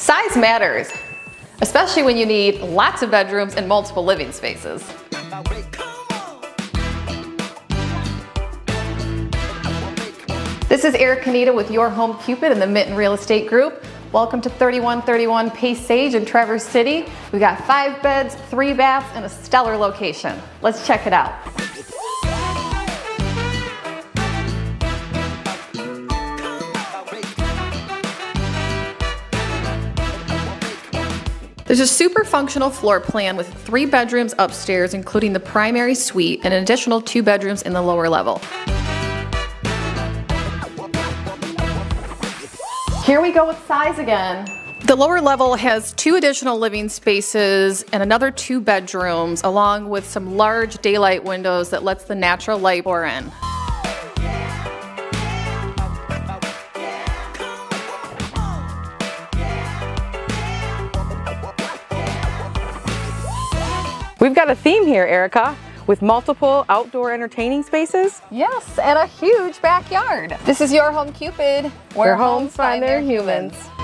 Size matters, especially when you need lots of bedrooms and multiple living spaces. This is Eric Kaneda with Your Home Cupid and the Minton Real Estate Group. Welcome to 3131 Paysage in Traverse City. We got five beds, three baths, and a stellar location. Let's check it out. There's a super functional floor plan with three bedrooms upstairs, including the primary suite and an additional two bedrooms in the lower level. Here we go with size again. The lower level has two additional living spaces and another two bedrooms, along with some large daylight windows that lets the natural light pour in. We've got a theme here, Erica, with multiple outdoor entertaining spaces. Yes, and a huge backyard. This is Your Home Cupid, where, where homes find their humans. humans.